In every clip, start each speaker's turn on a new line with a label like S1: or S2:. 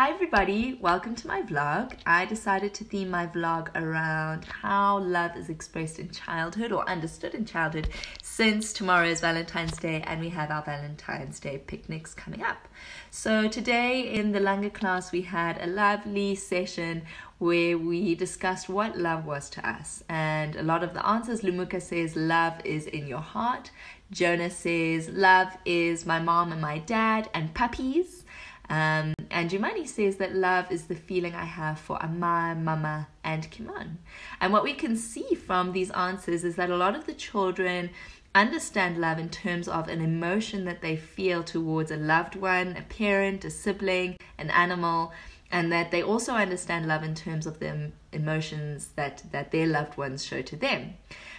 S1: Hi everybody, welcome to my vlog. I decided to theme my vlog around how love is expressed in childhood or understood in childhood since tomorrow is Valentine's Day and we have our Valentine's Day picnics coming up. So today in the Langa class we had a lovely session where we discussed what love was to us and a lot of the answers Lumuka says love is in your heart. Jonas says love is my mom and my dad and puppies. Um, and Jumani says that love is the feeling I have for Ama, Mama, and Kimon. And what we can see from these answers is that a lot of the children understand love in terms of an emotion that they feel towards a loved one, a parent, a sibling, an animal, and that they also understand love in terms of the emotions that, that their loved ones show to them.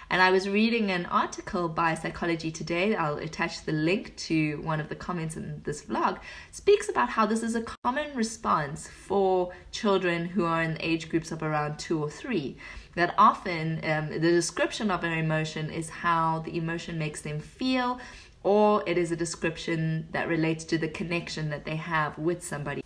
S1: And I was reading an article by Psychology Today, I'll attach the link to one of the comments in this vlog, speaks about how this is a common response for children who are in age groups of around two or three. That often um, the description of an emotion is how the emotion makes them feel, or it is a description that relates to the connection that they have with somebody.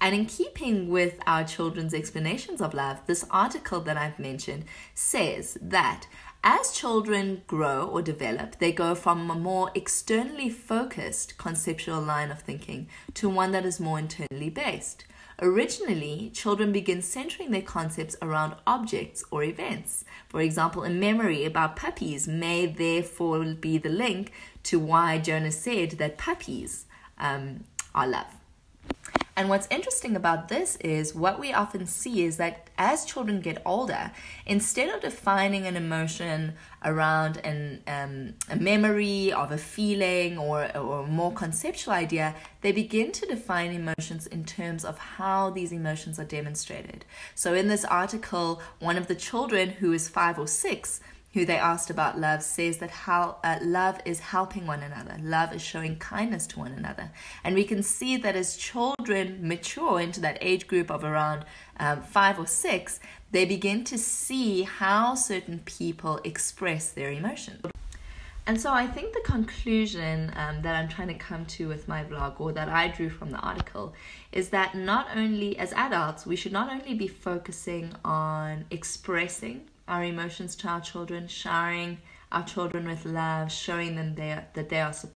S1: And in keeping with our children's explanations of love, this article that I've mentioned says that as children grow or develop, they go from a more externally focused conceptual line of thinking to one that is more internally based. Originally, children begin centering their concepts around objects or events. For example, a memory about puppies may therefore be the link to why Jonas said that puppies um, are love. And what's interesting about this is what we often see is that as children get older, instead of defining an emotion around an, um, a memory of a feeling or, or a more conceptual idea, they begin to define emotions in terms of how these emotions are demonstrated. So in this article, one of the children who is five or six who they asked about love, says that how uh, love is helping one another, love is showing kindness to one another. And we can see that as children mature into that age group of around um, five or six, they begin to see how certain people express their emotions. And so I think the conclusion um, that I'm trying to come to with my vlog, or that I drew from the article, is that not only as adults, we should not only be focusing on expressing our emotions to our children, showering our children with love, showing them they are, that they are